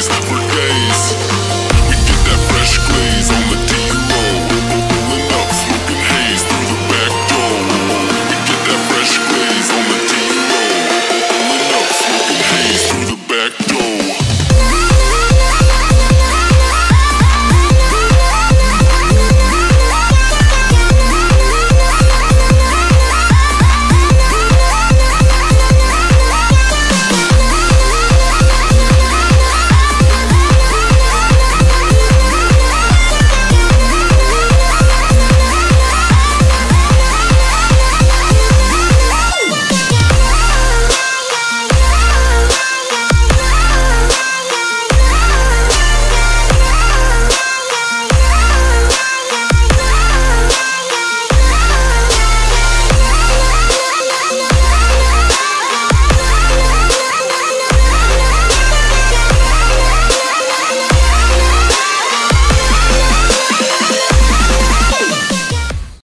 please forget